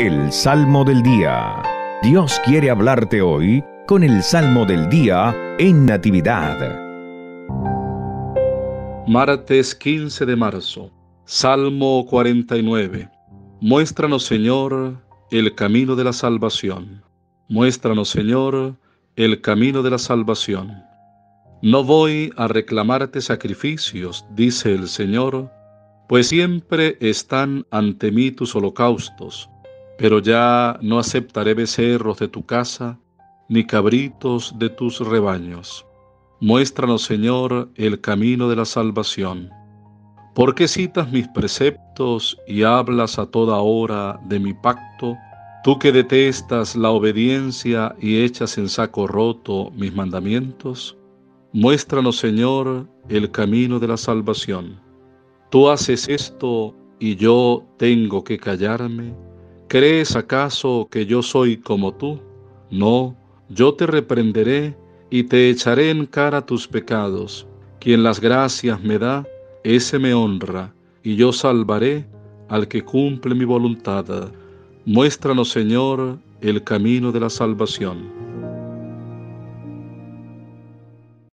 El Salmo del Día. Dios quiere hablarte hoy con el Salmo del Día en Natividad. Martes 15 de marzo. Salmo 49. Muéstranos, Señor, el camino de la salvación. Muéstranos, Señor, el camino de la salvación. No voy a reclamarte sacrificios, dice el Señor, pues siempre están ante mí tus holocaustos pero ya no aceptaré becerros de tu casa, ni cabritos de tus rebaños. Muéstranos, Señor, el camino de la salvación. ¿Por qué citas mis preceptos y hablas a toda hora de mi pacto? Tú que detestas la obediencia y echas en saco roto mis mandamientos, muéstranos, Señor, el camino de la salvación. Tú haces esto y yo tengo que callarme. ¿Crees acaso que yo soy como tú? No, yo te reprenderé y te echaré en cara tus pecados. Quien las gracias me da, ese me honra, y yo salvaré al que cumple mi voluntad. Muéstranos, Señor, el camino de la salvación.